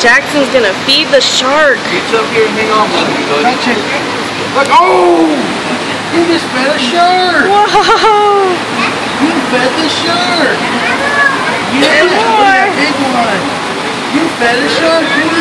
Jackson's gonna feed the shark. Reach up here and hang on to me, buddy. It. Look, oh! You just fed a shark! Whoa! You fed the shark! Yeah, that big one! You fed a shark.